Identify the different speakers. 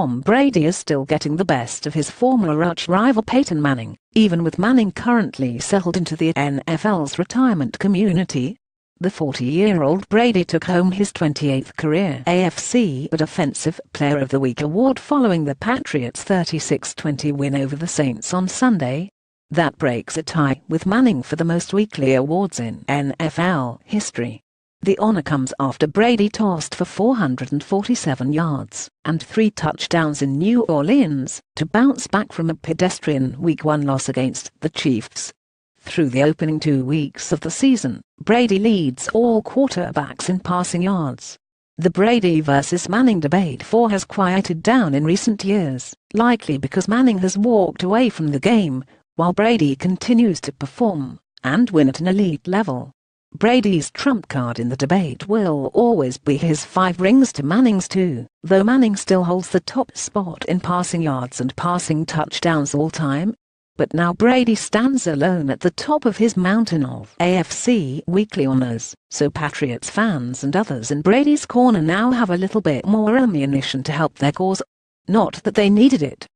Speaker 1: Tom Brady is still getting the best of his former arch-rival Peyton Manning, even with Manning currently settled into the NFL's retirement community. The 40-year-old Brady took home his 28th career AFC Defensive Player of the Week award following the Patriots' 36-20 win over the Saints on Sunday. That breaks a tie with Manning for the most weekly awards in NFL history. The honor comes after Brady tossed for 447 yards and three touchdowns in New Orleans to bounce back from a pedestrian Week 1 loss against the Chiefs. Through the opening two weeks of the season, Brady leads all quarterbacks in passing yards. The Brady versus Manning debate for has quieted down in recent years, likely because Manning has walked away from the game, while Brady continues to perform and win at an elite level. Brady's trump card in the debate will always be his five rings to Manning's two, though Manning still holds the top spot in passing yards and passing touchdowns all time but now Brady stands alone at the top of his mountain of AFC weekly honors, so Patriots fans and others in Brady's corner now have a little bit more ammunition to help their cause. Not that they needed it,